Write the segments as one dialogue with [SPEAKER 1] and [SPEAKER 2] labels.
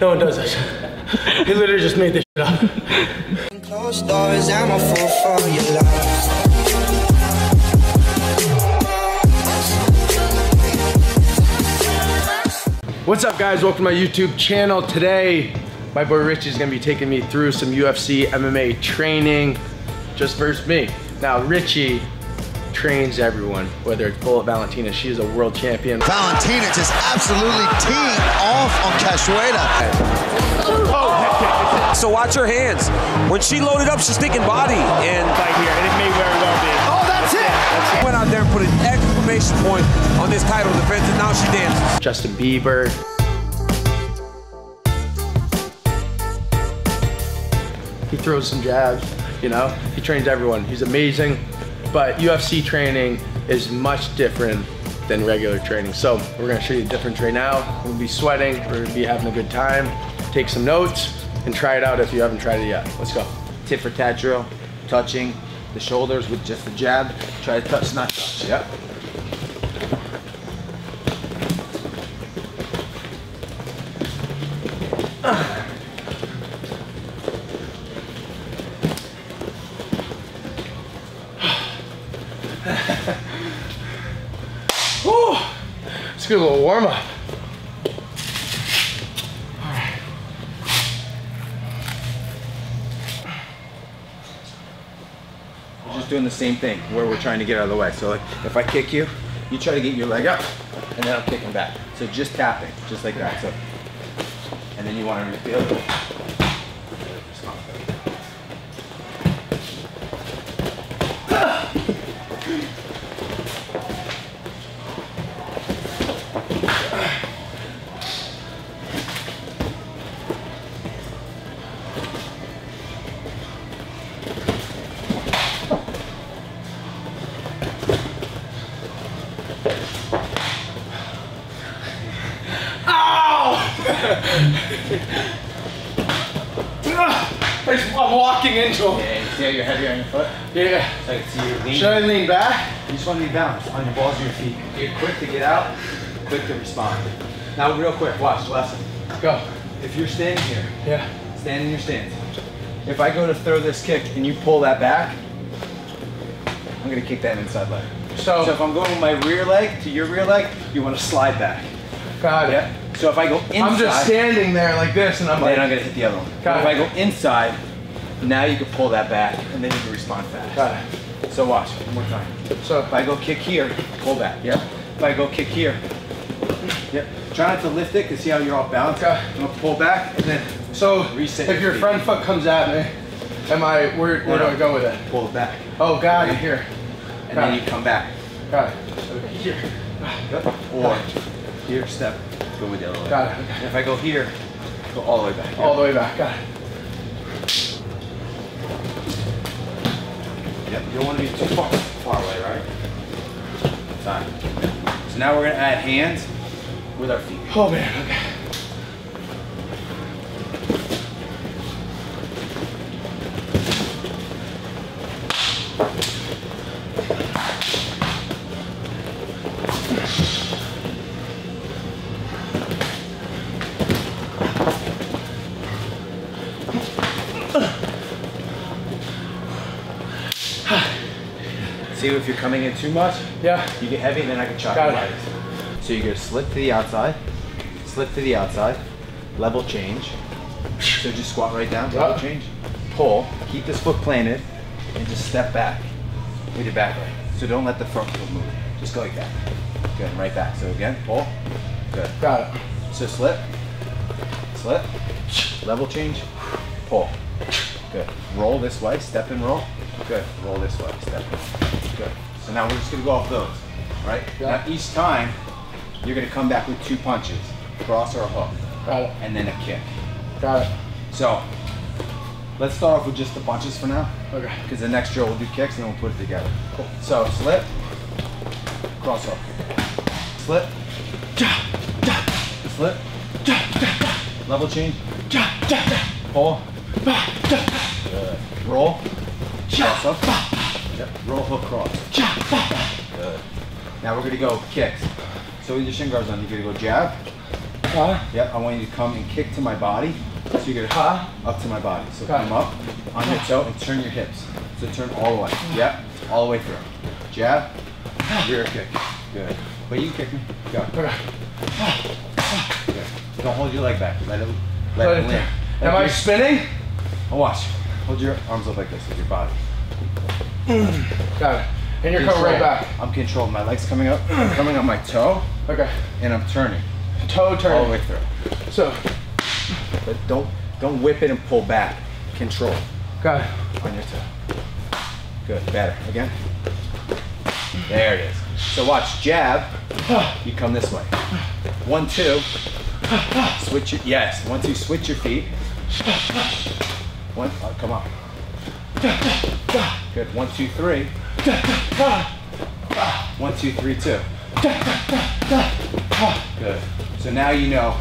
[SPEAKER 1] No one does that. he literally just made this shit up. What's up guys, welcome to my YouTube channel. Today, my boy Richie is gonna be taking me through some UFC MMA training, just versus me. Now Richie trains everyone, whether it's Bullet Valentina, she is a world champion.
[SPEAKER 2] Valentina just absolutely teeing off on Cachoeira.
[SPEAKER 3] So watch her hands. When she loaded up, she's thinking body. And
[SPEAKER 4] right here, and it may very well be.
[SPEAKER 3] oh, that's it. Went out there and put an exclamation point on this title defense, and now she dances.
[SPEAKER 1] Justin Bieber. He throws some jabs, you know? He trains everyone. He's amazing. But UFC training is much different than regular training. So we're gonna show you the difference right now. We'll be sweating, we're gonna be having a good time. Take some notes and try it out if you haven't tried it yet. Let's go.
[SPEAKER 5] tit for tat drill, touching the shoulders with just the jab. Try to touch, not touch. Yep.
[SPEAKER 1] Get a little warm up.
[SPEAKER 5] We're just doing the same thing where we're trying to get out of the way. So like if I kick you, you try to get your leg up, and then I'm kicking back. So just tapping, just like that. So, and then you want him to feel Yeah, you're heavy on your foot?
[SPEAKER 1] Yeah.
[SPEAKER 5] So I can see you lean.
[SPEAKER 1] Should I lean back?
[SPEAKER 5] You just want to be balanced on your balls and your feet. You're quick to get out, quick to respond. Now, real quick, watch, lesson.
[SPEAKER 1] Go.
[SPEAKER 5] If you're standing here,
[SPEAKER 1] Yeah.
[SPEAKER 5] stand in your stance. If I go to throw this kick and you pull that back, I'm gonna kick that inside leg.
[SPEAKER 1] So,
[SPEAKER 5] So if I'm going with my rear leg to your rear leg, you want to slide back.
[SPEAKER 1] got it.
[SPEAKER 5] Yeah. So if I go inside,
[SPEAKER 1] I'm just standing there like this and I'm like,
[SPEAKER 5] then I'm gonna hit the other one.
[SPEAKER 1] Got
[SPEAKER 5] if
[SPEAKER 1] it.
[SPEAKER 5] I go inside, now you can pull that back and then you can respond fast.
[SPEAKER 1] got it.
[SPEAKER 5] So watch, one more time.
[SPEAKER 1] So,
[SPEAKER 5] If I go kick here, pull back. Yep. If I go kick here, yep. Try not to lift it, cause see how you're all balanced.
[SPEAKER 1] Okay.
[SPEAKER 5] I'm gonna pull back and then
[SPEAKER 1] so
[SPEAKER 5] Reset
[SPEAKER 1] if
[SPEAKER 5] your
[SPEAKER 1] your front foot comes at me, am I, where, where do
[SPEAKER 5] No,
[SPEAKER 1] I go with it?
[SPEAKER 5] pull it back.
[SPEAKER 1] Oh, got it, here.
[SPEAKER 5] And
[SPEAKER 1] Got
[SPEAKER 5] then
[SPEAKER 1] it.
[SPEAKER 5] you come back.
[SPEAKER 1] Got it. So here.
[SPEAKER 5] Yep. Or here, step, go with the other leg.
[SPEAKER 1] Got it, okay.
[SPEAKER 5] If I go here, go all the way back.
[SPEAKER 1] All the way back, got it.
[SPEAKER 5] You don't want to be too far, far away, right? Fine. So now we're gonna add hands with our feet.
[SPEAKER 1] Oh man, okay.
[SPEAKER 5] See if you're coming in too much,
[SPEAKER 1] Yeah.
[SPEAKER 5] you get heavy, and then I can chop
[SPEAKER 1] Got
[SPEAKER 5] your
[SPEAKER 1] it.
[SPEAKER 5] legs. So you go slip to the outside, slip to the outside, level change. So just squat right down, level
[SPEAKER 1] Yeah.
[SPEAKER 5] change, pull, keep this foot planted, and just step back with your back leg. So don't let the front foot move. Just go like that. Good, right back. So again, pull. Good.
[SPEAKER 1] Got it.
[SPEAKER 5] So slip, slip, level change, pull. Good. Roll this way, step and roll. Good. Roll this way, step and roll. Good. So now we're just gonna go off those. Right?
[SPEAKER 1] Yeah.
[SPEAKER 5] Now each time, you're gonna come back with two punches, cross or a hook,
[SPEAKER 1] Got it.
[SPEAKER 5] and then a kick.
[SPEAKER 1] Got it.
[SPEAKER 5] So let's start off with just the punches for now,
[SPEAKER 1] Okay.
[SPEAKER 5] because the next drill we'll do kicks and then we'll put it together. Cool. So slip, cross hook, slip, slip, level change, pull, Good. roll, cross up, yep. roll hook cross. Good. Uh, now we're gonna go kicks. So with your shin guards on, you're gonna go jab,
[SPEAKER 1] Huh?
[SPEAKER 5] Yep, I want you to come and kick to my body. So you're gonna
[SPEAKER 1] Huh?
[SPEAKER 5] up to my body. So come up on your toe and turn your hips. So turn all the way. Mm. Yep, all the way through. Jab, rear kick. Good. But you can kick me. Go. Good. Don't hold your leg back. Let it let,
[SPEAKER 1] Let
[SPEAKER 5] it
[SPEAKER 1] it-
[SPEAKER 5] land.
[SPEAKER 1] Am I spinning?
[SPEAKER 5] Oh, watch. Hold your arms up like this with your body.
[SPEAKER 1] Got it. And you're coming right back.
[SPEAKER 5] I'm controlled. My legs coming up. I'm coming up my toe,
[SPEAKER 1] Okay.
[SPEAKER 5] and I'm turning
[SPEAKER 1] Toe
[SPEAKER 5] all the way through.
[SPEAKER 1] So,
[SPEAKER 5] But don't don't whip it and pull back. Control
[SPEAKER 1] got it.
[SPEAKER 5] on your toe. Good. Better. Again. There it is. So watch. Jab. You come this way. One, two. Switch your yes. One, two. Switch your feet. One. uh, come on. Good. One, two, three. One, two, three, two. Good. So now you know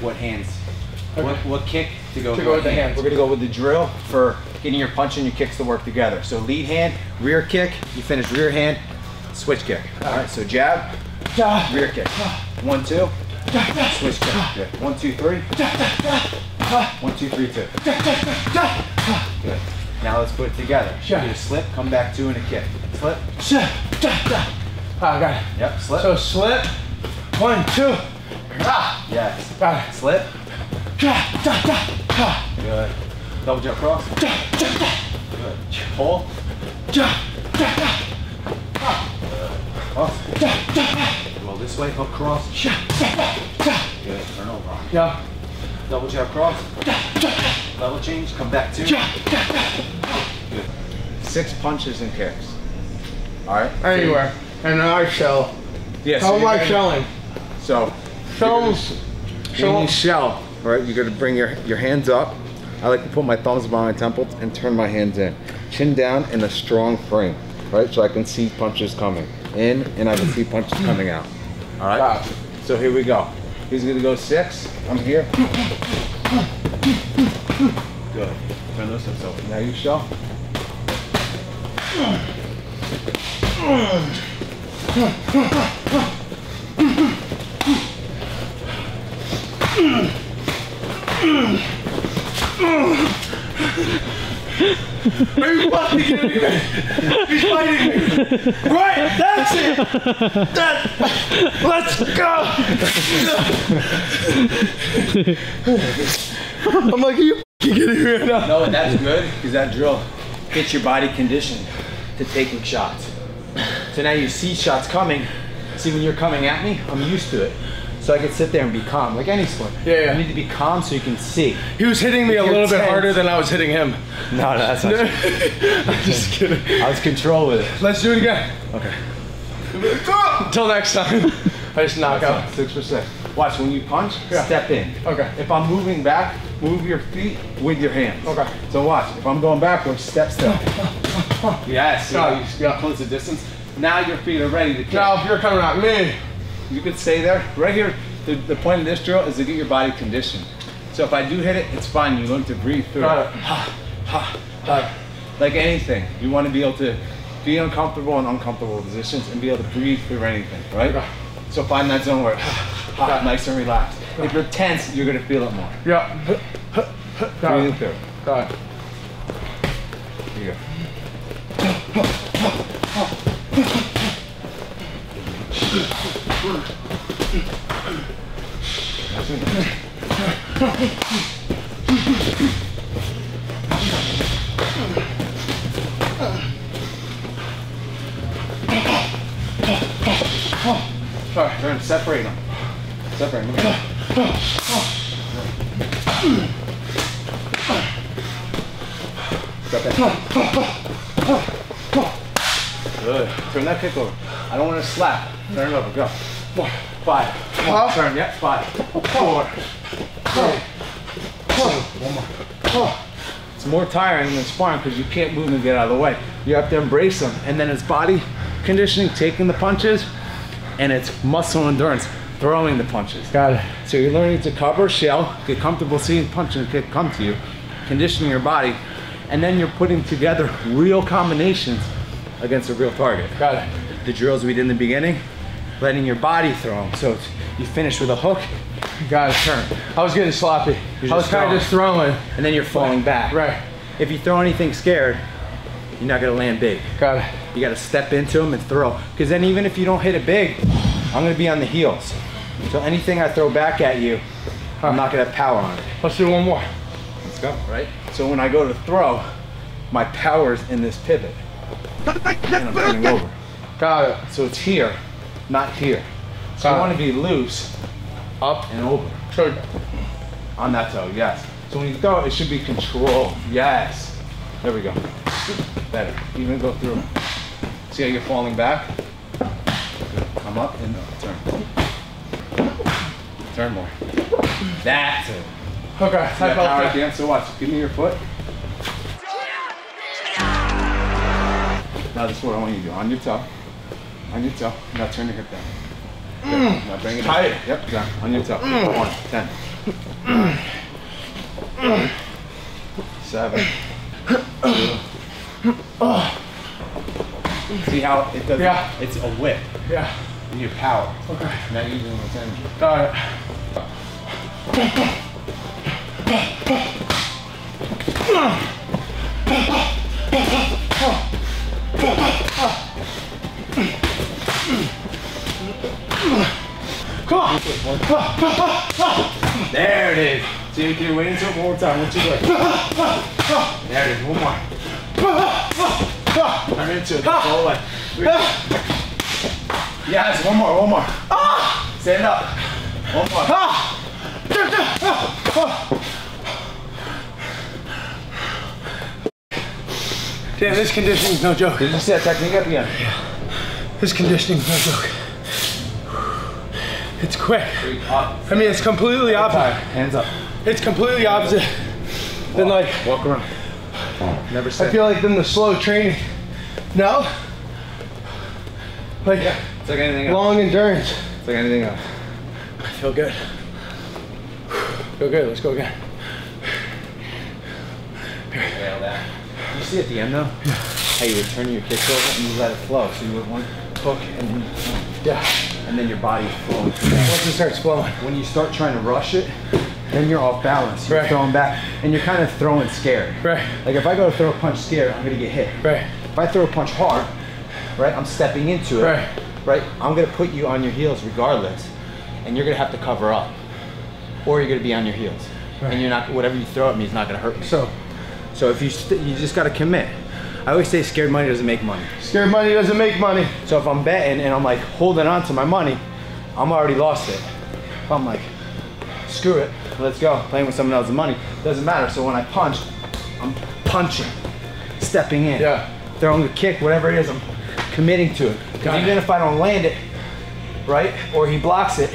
[SPEAKER 5] what hands, what, what kick to go,
[SPEAKER 1] To go with the hands.
[SPEAKER 5] We're gonna go with the drill for getting your punch and your kicks to work together. So lead hand, rear kick, you finish rear hand, switch kick. All right, so jab, rear kick. One, two, switch kick. Good. One, two, three. One, two, three, two. Good. Now let's put it together.
[SPEAKER 1] Yeah.
[SPEAKER 5] Get a slip, come back two and a kick. Slip.
[SPEAKER 1] Ja. Ah, got it.
[SPEAKER 5] Yep, slip.
[SPEAKER 1] So slip. One, two. Ah.
[SPEAKER 5] yes.
[SPEAKER 1] Got it.
[SPEAKER 5] Slip. Good. Double jump cross. Good. Pull.
[SPEAKER 1] Ja.
[SPEAKER 5] Roll this way, hook cross. Good. Turn over.
[SPEAKER 1] Yeah.
[SPEAKER 5] Double jab cross. Level change. Come back two.
[SPEAKER 1] Ja. Ja. Ja.
[SPEAKER 5] Good. Six punches and kicks. All right.
[SPEAKER 1] Anywhere. And then I shell.
[SPEAKER 5] Yeah.
[SPEAKER 1] How am I shelling?
[SPEAKER 5] So
[SPEAKER 1] Shells.
[SPEAKER 5] when
[SPEAKER 1] Shell.
[SPEAKER 5] you shell, right, you're gonna bring your your hands up. I like to put my thumbs behind my temples and turn my hands in. Chin down in a strong frame, right? So I can see punches coming in and I can see punches coming out. All right. So here we go. He's gonna go six. I'm here. Good. Turn those hips over. Now you shell.
[SPEAKER 1] Fucking me? He's fighting me. Right, that's it. That. Let's go. I'm like, are you kidding me right now?
[SPEAKER 5] No, and that's good because that drill gets your body conditioned to taking shots. So now you see shots coming. See when you're coming at me, I'm used to it. So I could sit there and be calm, like any sport.
[SPEAKER 1] Yeah, yeah.
[SPEAKER 5] You need to be calm so you can see.
[SPEAKER 1] He was hitting me a
[SPEAKER 5] If you're
[SPEAKER 1] little bit harder than I was hitting him.
[SPEAKER 5] No, no, that's not.
[SPEAKER 1] I'm just kidding.
[SPEAKER 5] I was control with it.
[SPEAKER 1] Let's do it again.
[SPEAKER 5] Okay.
[SPEAKER 1] Until next time. I just knock out.
[SPEAKER 5] Six for six. Watch when you punch,
[SPEAKER 1] Yeah.
[SPEAKER 5] step in.
[SPEAKER 1] Okay.
[SPEAKER 5] If I'm moving back, move your feet with your hands.
[SPEAKER 1] Okay.
[SPEAKER 5] So watch. If I'm going backwards, step still. yes.
[SPEAKER 1] Got
[SPEAKER 5] Yeah. You
[SPEAKER 1] Yeah.
[SPEAKER 5] close the distance. Now your feet are ready to kick.
[SPEAKER 1] Now, if you're coming at me,
[SPEAKER 5] You could stay there. Right here, the, the point of this drill is to get your body conditioned. So if I do hit it, it's fine. You learn to breathe through
[SPEAKER 1] Got
[SPEAKER 5] it. Ha, ha, ha. Like anything, you want to be able to be uncomfortable in uncomfortable positions and be able to breathe through anything, right? So find that zone where ha, nice and relaxed. If you're tense, you're gonna feel it more.
[SPEAKER 1] yeah.
[SPEAKER 5] Breathe through.
[SPEAKER 1] Got it.
[SPEAKER 5] Here you go.
[SPEAKER 1] Sorry.
[SPEAKER 5] Turn, separate them. Separate them. Step in. Good. Turn that kick over. I don't want to slap. Turn it over. Go. Five.
[SPEAKER 1] Huh?
[SPEAKER 5] Turn. Yep. Five. Four. Two. One more. It's more tiring than sparring because you can't move and get out of the way. You have to embrace them. And then it's body conditioning, taking the punches, and it's muscle endurance, throwing the punches.
[SPEAKER 1] Got it.
[SPEAKER 5] So you're learning to cover, shell, get comfortable seeing punch and kick come to you, conditioning your body, and then you're putting together real combinations against a real target.
[SPEAKER 1] Got it.
[SPEAKER 5] The drills we did in the beginning, letting your body throw them. So it's, you finish with a hook,
[SPEAKER 1] you gotta
[SPEAKER 5] turn.
[SPEAKER 1] I was getting sloppy.
[SPEAKER 5] You're
[SPEAKER 1] I was kind of just throwing.
[SPEAKER 5] And then you're falling back.
[SPEAKER 1] Right.
[SPEAKER 5] If you throw anything scared, you're not gonna land big.
[SPEAKER 1] Got it.
[SPEAKER 5] You gotta step into them and throw. Because then even if you don't hit it big, I'm gonna be on the heels. So anything I throw back at you, I'm not gonna have power on it.
[SPEAKER 1] Let's do one more.
[SPEAKER 5] Let's go, right? So when I go to throw, my power's in this pivot. And I'm turning over.
[SPEAKER 1] Got it.
[SPEAKER 5] So it's here, not here. So I wanna be loose
[SPEAKER 1] Up.
[SPEAKER 5] and over.
[SPEAKER 1] So
[SPEAKER 5] On that toe, yes. So when you throw it, it should be controlled. Yes. There we go. Better. Even go through. See how you're falling back? Come up and turn. Turn more. That's it.
[SPEAKER 1] okay. I
[SPEAKER 5] that power
[SPEAKER 1] that.
[SPEAKER 5] at the end? So watch. Give me your foot. Now this is what I want you to do. On your toe. On your toe. Now turn your hip down. Good. Now bring it
[SPEAKER 1] Tight.
[SPEAKER 5] up. Yep, down. On your toe. Mm. One, ten. Seven. Two. See how it does?
[SPEAKER 1] Yeah.
[SPEAKER 5] It's a whip.
[SPEAKER 1] Yeah.
[SPEAKER 5] And your power.
[SPEAKER 1] Okay.
[SPEAKER 5] Now you're using this energy.
[SPEAKER 1] Got it. Come on.
[SPEAKER 5] There it is. See, if you're waiting one more time. What you doing? There it is. One more. Turn into it. The whole way. Yes, one more, one more. Stand up. One more.
[SPEAKER 1] Damn, this conditioning's no joke.
[SPEAKER 5] Did you see that technique at the end?
[SPEAKER 1] This conditioning's no joke. It's quick. I mean, it's completely opposite.
[SPEAKER 5] Hands up.
[SPEAKER 1] It's completely opposite than like,
[SPEAKER 5] Walk around. Never
[SPEAKER 1] I feel like than the slow training. No? Like Yeah.
[SPEAKER 5] It's like anything else.
[SPEAKER 1] long endurance.
[SPEAKER 5] It's like anything else.
[SPEAKER 1] I feel good. Feel good, let's go again.
[SPEAKER 5] Nail that. You see at the end though? yeah. How you were turning your kicks over and you let it flow. So you went one hook and then,
[SPEAKER 1] Yeah,
[SPEAKER 5] and then your body's flowing
[SPEAKER 1] once it starts flowing.
[SPEAKER 5] when you start trying to rush it, then you're off balance. You're
[SPEAKER 1] Right.
[SPEAKER 5] throwing back, and you're kind of throwing scared.
[SPEAKER 1] Right,
[SPEAKER 5] Like if I go to throw a punch scared, I'm gonna get hit.
[SPEAKER 1] right,
[SPEAKER 5] If I throw a punch hard, right, I'm stepping into it.
[SPEAKER 1] Right.
[SPEAKER 5] Right. I'm gonna put you on your heels regardless, and you're gonna have to cover up, or you're gonna be on your heels, and you're not. Whatever you throw at me is not gonna hurt me.
[SPEAKER 1] So,
[SPEAKER 5] So if you you just gotta commit. I always say scared money doesn't make money.
[SPEAKER 1] scared money doesn't make money.
[SPEAKER 5] So if I'm betting and I'm like holding on to my money, I'm already lost it. If I'm like, screw it, let's go, playing with someone else's money, doesn't matter. So when I punch, I'm punching, stepping in,
[SPEAKER 1] Yeah.
[SPEAKER 5] throwing a kick, whatever it is, I'm committing to it. 'Cause
[SPEAKER 1] Got it.
[SPEAKER 5] even if I don't land it, right, or he blocks it,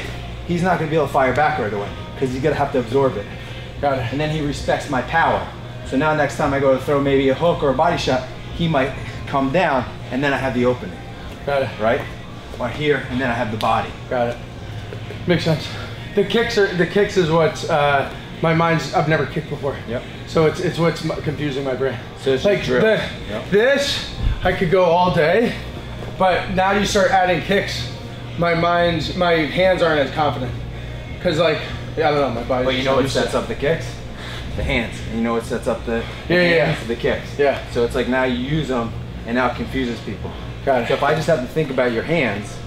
[SPEAKER 5] he's not gonna be able to fire back right away because he's gonna have to absorb it.
[SPEAKER 1] Got it.
[SPEAKER 5] And then he respects my power. So now next time I go to throw maybe a hook or a body shot, he might come down and then I have the opening
[SPEAKER 1] Got it.
[SPEAKER 5] right? Or here, and then I have the body.
[SPEAKER 1] Got it. Makes sense. The kicks are the kicks is what uh, my mind's. I've never kicked before.
[SPEAKER 5] Yep.
[SPEAKER 1] So it's it's what's confusing my brain.
[SPEAKER 5] So it's
[SPEAKER 1] like
[SPEAKER 5] drill.
[SPEAKER 1] the,
[SPEAKER 5] Yep.
[SPEAKER 1] this, I could go all day, but now you start adding kicks, my mind's my hands aren't as confident. Cause like I don't know my body.
[SPEAKER 5] But you know what sets up the kicks? The hands. And you know it sets up the, the
[SPEAKER 1] Yeah, yeah, yeah.
[SPEAKER 5] The kicks.
[SPEAKER 1] Yeah.
[SPEAKER 5] So it's like now you use them, and now it confuses people.
[SPEAKER 1] Got it.
[SPEAKER 5] So if I just have to think about your hands,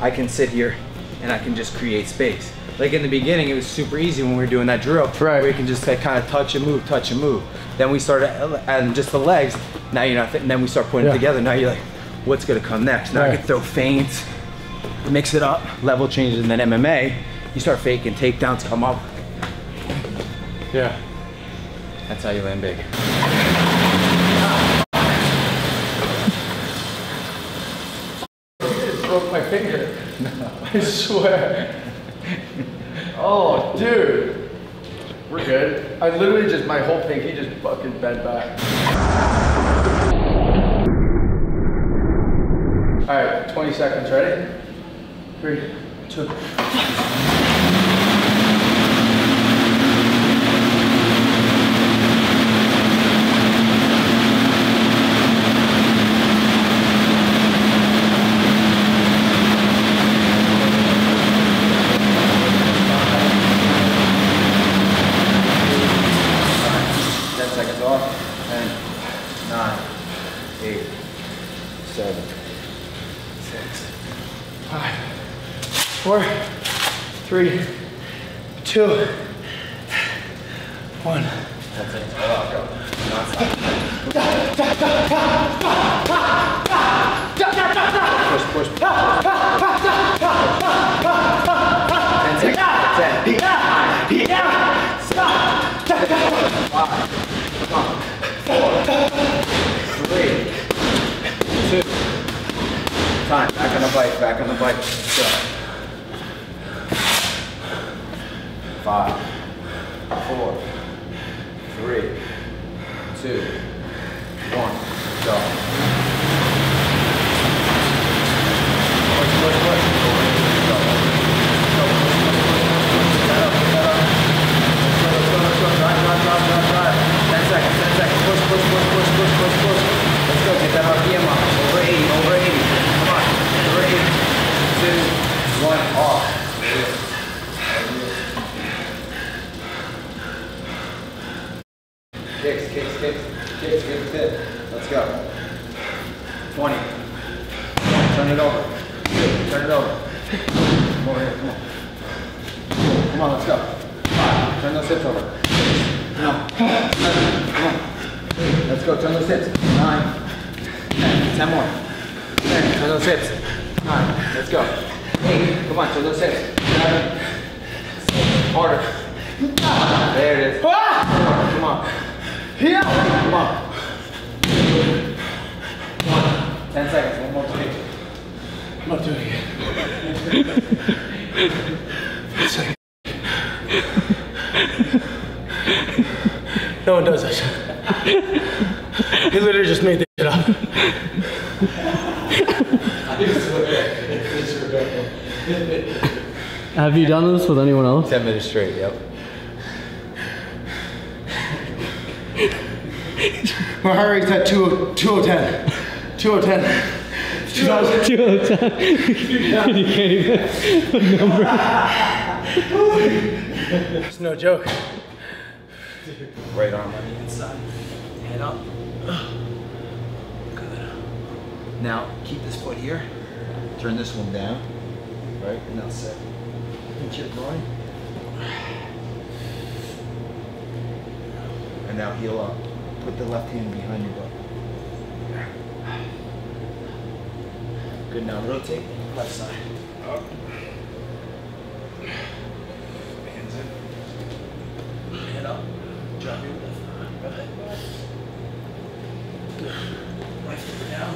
[SPEAKER 5] I can sit here, and I can just create space. Like in the beginning, it was super easy when we were doing that drill.
[SPEAKER 1] Right.
[SPEAKER 5] Where you can just like, kind of touch and move, touch and move. Then we started adding just the legs. Now you're not. And then we start putting
[SPEAKER 1] Yeah.
[SPEAKER 5] it together. Now you're like, what's gonna come next? Now I can throw feints, mix it up, level changes, and then MMA. You start faking takedowns, come up.
[SPEAKER 1] Yeah.
[SPEAKER 5] That's how you land big.
[SPEAKER 1] broke my finger. I swear. Oh, dude. We're good. I literally just, my whole pinky just fucking bent back. All right, 20 seconds, ready? Three, two.
[SPEAKER 5] Seven,
[SPEAKER 1] six, five, four, three, two, one.
[SPEAKER 5] That's it. Oh, Go out, go. Non-stop. Push, push, push. Ten seconds. Ten. Five. Come on. Four. Three. Two. Time. Back on bike. Back on the bike. Go. Five. Four. Three. Two. One. Go. Push, push, push. Go. Go. Get up, get up. Let's go, let's go, let's go. Drive, drive, drive, drive, drive. Ten seconds, ten seconds. Push, push, push, push, push, push, push. Let's go. Get that RPM up. Over 80, over 80. Come on. Over 80. Two, one, off. Kicks, kicks, kicks, kicks, kicks, kicks. Let's go. 20. Turn it over. Two, turn it over. Come over here, come on. Come on, let's go. Five, turn those hips over. Seven, come on. Let's go, turn those hips. Nine. Ten, ten more. Ten, turn those hips. Nine, let's go. Eight, come on, turn those hips. Seven. Six, harder. There it is. Ah! Come on. Come on. One. Ten seconds. One more time.
[SPEAKER 1] I'm not doing it. No one does this. He literally just made this shit up.
[SPEAKER 6] Have you done this with anyone else?
[SPEAKER 5] Ten minutes straight. Yep.
[SPEAKER 1] My heart rate's at 2, 2010. 2010. 2000.
[SPEAKER 6] Two at a time. you can't even number.
[SPEAKER 1] It's no joke.
[SPEAKER 5] Right arm on the inside. Head up. Good. Now keep this foot here. Turn this one down. Right? And now set. Pinch your groin. And now heel up. Put the left hand behind your butt. Good. Now rotate left side. Up. Hands in. Head up. Drop your left arm. Right. Good. Right foot down.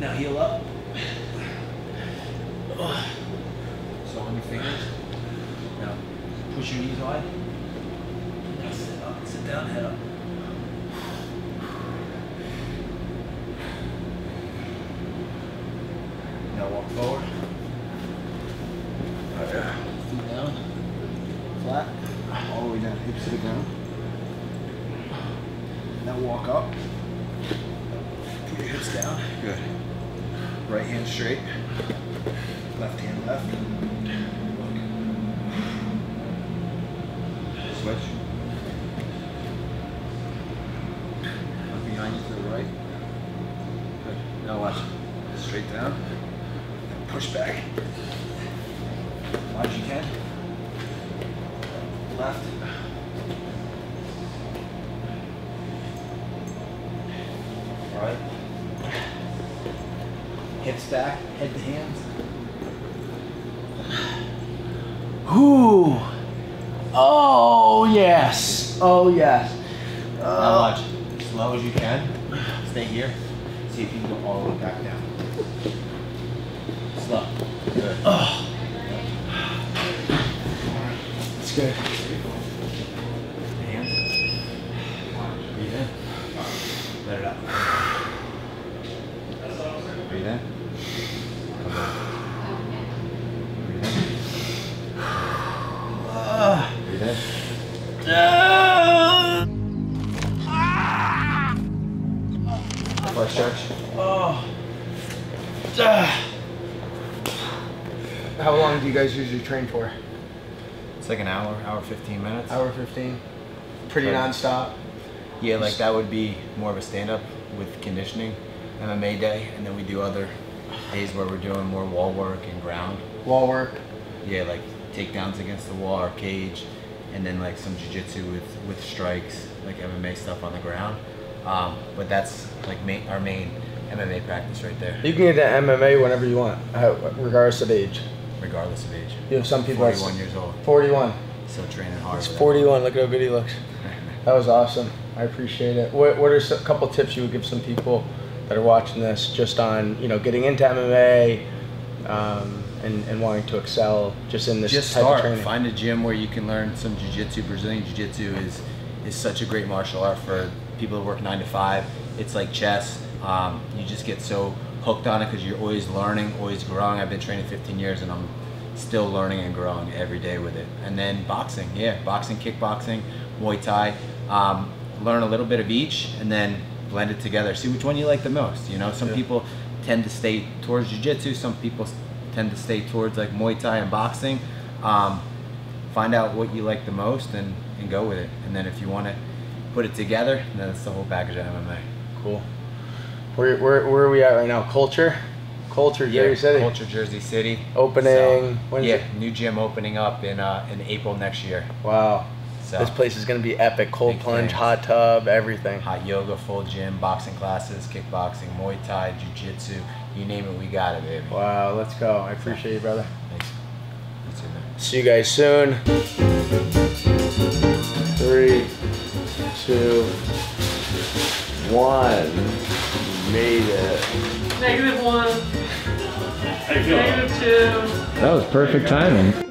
[SPEAKER 5] Now heel up. So on your fingers. Now push your knees wide. Now sit up. Sit down. Head up. Now walk forward. Feet down. Flat. All the way down. Hips to the ground. Now walk up. Hips down. Good. Right hand straight. Left hand left. Switch. Look behind you to the right. Good. Now watch. Straight down. Push back. Watch you can. Left. Right. Hips back, head to hands.
[SPEAKER 1] Ooh. Oh, yes. Oh, yes.
[SPEAKER 5] Now watch. Uh, Slow as you can. Stay here. See if you can go all the way back down. Slow. Good. Oh.
[SPEAKER 1] It's good.
[SPEAKER 5] Breathe in. Let it out. Breathe in.
[SPEAKER 1] Guys usually train for?
[SPEAKER 5] It's like an hour, hour 15 minutes.
[SPEAKER 1] Hour 15? Pretty
[SPEAKER 5] Right.
[SPEAKER 1] non-stop?
[SPEAKER 5] Yeah, like that would be more of a stand up with conditioning. MMA day, and then we do other days where we're doing more wall work and ground.
[SPEAKER 1] Wall work.
[SPEAKER 5] Yeah, like takedowns against the wall or cage, and then like some jiu-jitsu with with strikes, like MMA stuff on the ground. Um, but that's like main, our main MMA practice right there,
[SPEAKER 1] You can get into MMA whenever you want, uh, regardless of age.
[SPEAKER 5] Regardless of age.
[SPEAKER 1] You have some people. that's
[SPEAKER 5] 41 years old,
[SPEAKER 1] 41.
[SPEAKER 5] still training hard.
[SPEAKER 1] It's 41. Look at how good he looks. That was awesome. I appreciate it. What, what are a couple tips you would give some people that are watching this just on you know getting into MMA um, and, and wanting to excel just in this
[SPEAKER 5] just
[SPEAKER 1] type
[SPEAKER 5] start.
[SPEAKER 1] of training?
[SPEAKER 5] Find a gym where you can learn some jiu-jitsu. Brazilian jiu-jitsu is is such a great martial art for people that work nine to five. It's like chess. Um, you just get so hooked on it because you're always learning, always growing. I've been training 15 years and I'm still learning and growing every day with it. And then boxing, yeah, boxing, kickboxing, Muay Thai. Um, learn a little bit of each and then blend it together. See which one you like the most. You know, some
[SPEAKER 1] Yeah.
[SPEAKER 5] people tend to stay towards jiu-jitsu. Some people tend to stay towards like Muay Thai and boxing. Um, find out what you like the most and, and go with it. And then if you want to put it together, then it's the whole package of MMA.
[SPEAKER 1] Cool. Where, where, where are we at right now? Culture? Culture, Jersey City.
[SPEAKER 5] Culture Jersey City.
[SPEAKER 1] Opening, when's
[SPEAKER 5] yeah,
[SPEAKER 1] it?
[SPEAKER 5] new gym opening up in uh, in April next year.
[SPEAKER 1] Wow.
[SPEAKER 5] So
[SPEAKER 1] This place is going to be epic. Cold plunge,
[SPEAKER 5] things.
[SPEAKER 1] hot tub, everything.
[SPEAKER 5] hot yoga, full gym, boxing classes, kickboxing, Muay Thai, Jiu-Jitsu, you name it, we got it, baby.
[SPEAKER 1] Wow, let's go. I appreciate you, brother.
[SPEAKER 5] Thanks. You too.
[SPEAKER 1] See you guys soon. Three, two, one. Made it.
[SPEAKER 7] Negative one. Negative two.
[SPEAKER 8] That was perfect timing.